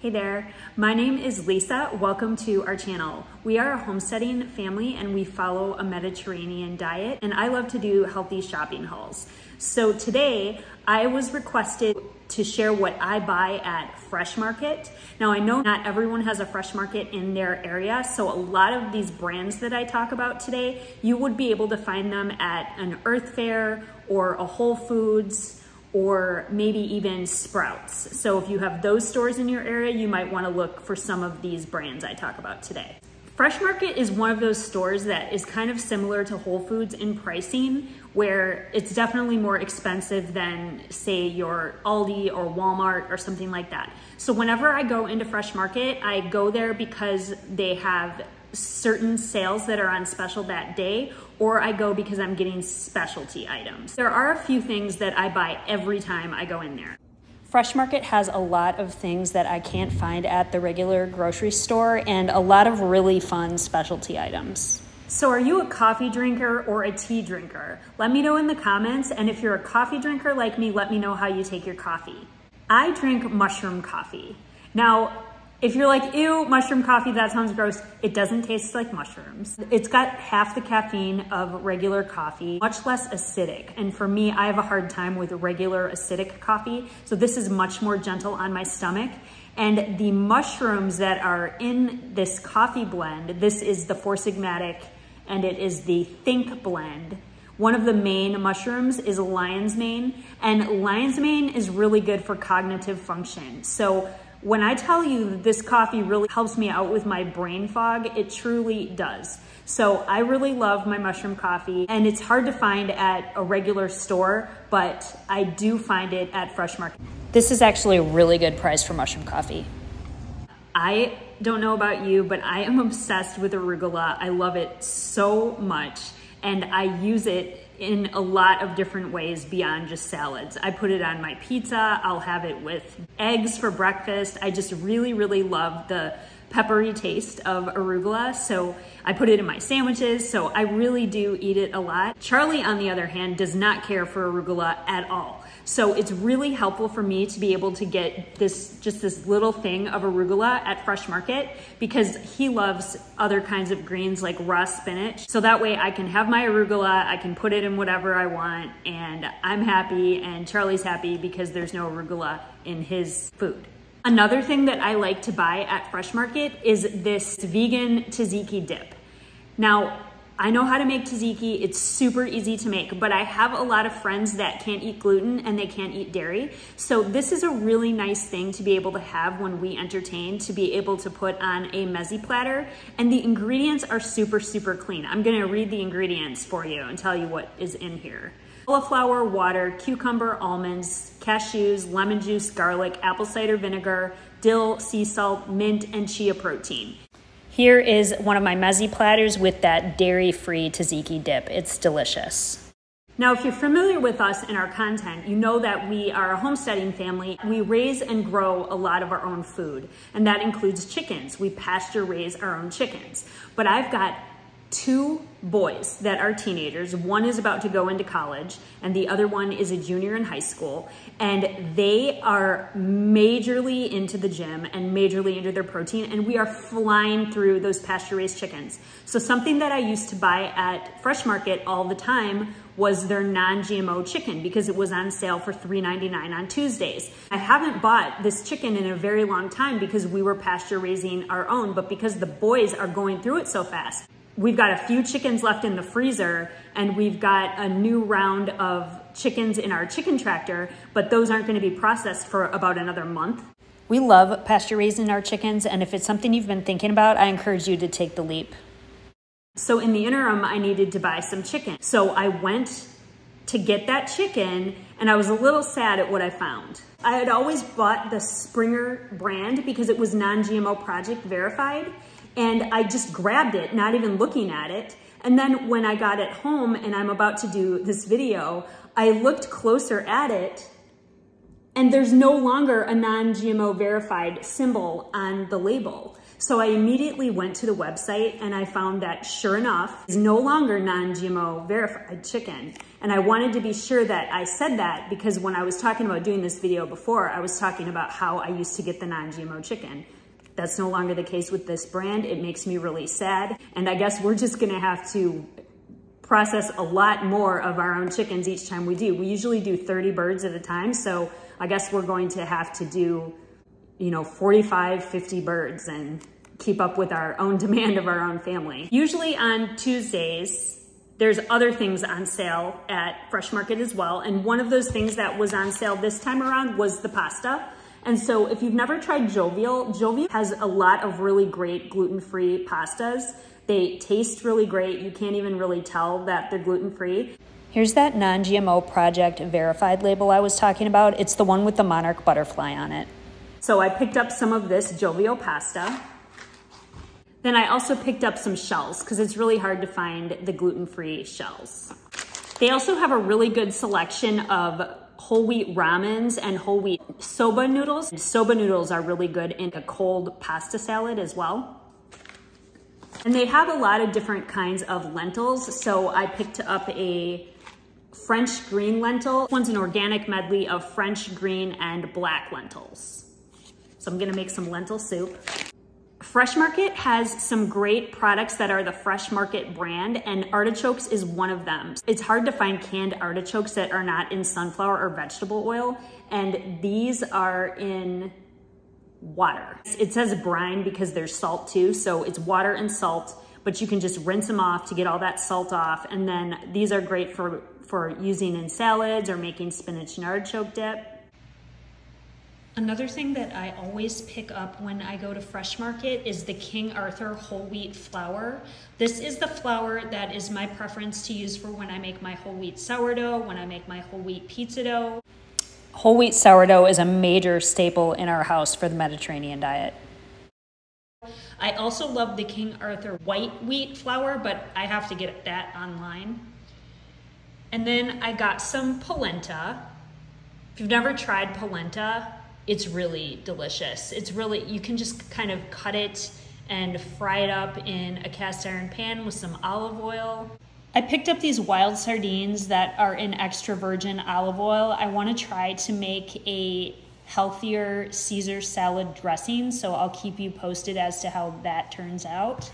Hey there, my name is Lisa. Welcome to our channel. We are a homesteading family and we follow a Mediterranean diet and I love to do healthy shopping hauls. So today I was requested to share what I buy at Fresh Market. Now I know not everyone has a Fresh Market in their area, so a lot of these brands that I talk about today, you would be able to find them at an Earth Fare or a Whole Foods or maybe even Sprouts. So if you have those stores in your area, you might wanna look for some of these brands I talk about today. Fresh Market is one of those stores that is kind of similar to Whole Foods in pricing, where it's definitely more expensive than say your Aldi or Walmart or something like that. So whenever I go into Fresh Market, I go there because they have certain sales that are on special that day, or I go because I'm getting specialty items. There are a few things that I buy every time I go in there. Fresh Market has a lot of things that I can't find at the regular grocery store and a lot of really fun specialty items. So are you a coffee drinker or a tea drinker? Let me know in the comments, and if you're a coffee drinker like me, let me know how you take your coffee. I drink mushroom coffee. Now, if you're like, ew, mushroom coffee, that sounds gross, it doesn't taste like mushrooms. It's got half the caffeine of regular coffee, much less acidic. And for me, I have a hard time with regular acidic coffee. So this is much more gentle on my stomach. And the mushrooms that are in this coffee blend, this is the Four Sigmatic and it is the Think blend. One of the main mushrooms is lion's mane and lion's mane is really good for cognitive function. So when I tell you that this coffee really helps me out with my brain fog, it truly does. So I really love my mushroom coffee and it's hard to find at a regular store, but I do find it at Fresh Market. This is actually a really good price for mushroom coffee. I don't know about you, but I am obsessed with arugula. I love it so much and I use it in a lot of different ways beyond just salads. I put it on my pizza. I'll have it with eggs for breakfast. I just really, really love the peppery taste of arugula. So I put it in my sandwiches. So I really do eat it a lot. Charlie, on the other hand, does not care for arugula at all. So it's really helpful for me to be able to get this, just this little thing of arugula at Fresh Market because he loves other kinds of greens like raw spinach. So that way I can have my arugula, I can put it in whatever I want and I'm happy and Charlie's happy because there's no arugula in his food. Another thing that I like to buy at Fresh Market is this vegan tzatziki dip. Now, I know how to make tzatziki. It's super easy to make, but I have a lot of friends that can't eat gluten and they can't eat dairy. So this is a really nice thing to be able to have when we entertain, to be able to put on a mezze platter. And the ingredients are super, super clean. I'm gonna read the ingredients for you and tell you what is in here. Cauliflower, water, cucumber, almonds, cashews, lemon juice, garlic, apple cider vinegar, dill, sea salt, mint, and chia protein. Here is one of my mezze platters with that dairy-free tzatziki dip. It's delicious. Now, if you're familiar with us and our content, you know that we are a homesteading family. We raise and grow a lot of our own food, and that includes chickens. We pasture raise our own chickens. But I've got two boys that are teenagers. One is about to go into college and the other one is a junior in high school. And they are majorly into the gym and majorly into their protein and we are flying through those pasture raised chickens. So something that I used to buy at Fresh Market all the time was their non-GMO chicken because it was on sale for $3.99 on Tuesdays. I haven't bought this chicken in a very long time because we were pasture raising our own, but because the boys are going through it so fast we've got a few chickens left in the freezer and we've got a new round of chickens in our chicken tractor, but those aren't gonna be processed for about another month. We love pasture raising our chickens, and if it's something you've been thinking about, I encourage you to take the leap. So in the interim, I needed to buy some chicken. So I went to get that chicken and I was a little sad at what I found. I had always bought the Springer brand because it was non-GMO project verified and I just grabbed it, not even looking at it. And then when I got it home and I'm about to do this video, I looked closer at it and there's no longer a non-GMO verified symbol on the label. So I immediately went to the website and I found that sure enough, it's no longer non-GMO verified chicken. And I wanted to be sure that I said that because when I was talking about doing this video before, I was talking about how I used to get the non-GMO chicken. That's no longer the case with this brand. It makes me really sad. And I guess we're just gonna have to process a lot more of our own chickens each time we do. We usually do 30 birds at a time. So I guess we're going to have to do, you know, 45, 50 birds and keep up with our own demand of our own family. Usually on Tuesdays, there's other things on sale at Fresh Market as well. And one of those things that was on sale this time around was the pasta. And so if you've never tried Jovial, Jovial has a lot of really great gluten-free pastas. They taste really great. You can't even really tell that they're gluten-free. Here's that non-GMO project verified label I was talking about. It's the one with the monarch butterfly on it. So I picked up some of this Jovial pasta. Then I also picked up some shells because it's really hard to find the gluten-free shells. They also have a really good selection of whole wheat ramens and whole wheat soba noodles. Soba noodles are really good in a cold pasta salad as well. And they have a lot of different kinds of lentils. So I picked up a French green lentil. This one's an organic medley of French green and black lentils. So I'm gonna make some lentil soup. Fresh Market has some great products that are the Fresh Market brand and artichokes is one of them. It's hard to find canned artichokes that are not in sunflower or vegetable oil and these are in water. It says brine because there's salt too, so it's water and salt, but you can just rinse them off to get all that salt off. And then these are great for, for using in salads or making spinach and artichoke dip. Another thing that I always pick up when I go to Fresh Market is the King Arthur whole wheat flour. This is the flour that is my preference to use for when I make my whole wheat sourdough, when I make my whole wheat pizza dough. Whole wheat sourdough is a major staple in our house for the Mediterranean diet. I also love the King Arthur white wheat flour, but I have to get that online. And then I got some polenta. If you've never tried polenta, it's really delicious. It's really, you can just kind of cut it and fry it up in a cast iron pan with some olive oil. I picked up these wild sardines that are in extra virgin olive oil. I want to try to make a healthier Caesar salad dressing, so I'll keep you posted as to how that turns out.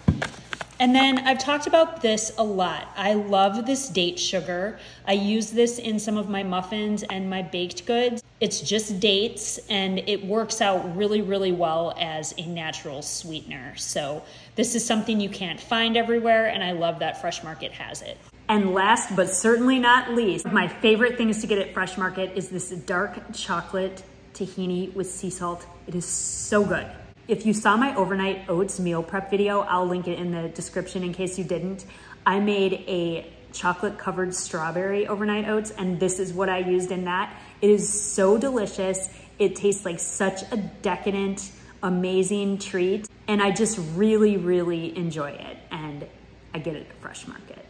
And then I've talked about this a lot. I love this date sugar. I use this in some of my muffins and my baked goods. It's just dates and it works out really, really well as a natural sweetener. So this is something you can't find everywhere and I love that Fresh Market has it. And last but certainly not least, my favorite things to get at Fresh Market is this dark chocolate tahini with sea salt. It is so good. If you saw my overnight oats meal prep video, I'll link it in the description in case you didn't. I made a chocolate covered strawberry overnight oats and this is what I used in that. It is so delicious. It tastes like such a decadent, amazing treat. And I just really, really enjoy it. And I get it at Fresh Market.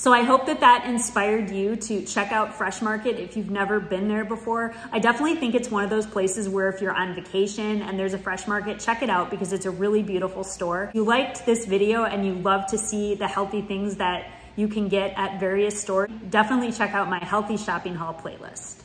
So I hope that that inspired you to check out Fresh Market if you've never been there before. I definitely think it's one of those places where if you're on vacation and there's a Fresh Market, check it out because it's a really beautiful store. If you liked this video and you love to see the healthy things that you can get at various stores, definitely check out my healthy shopping haul playlist.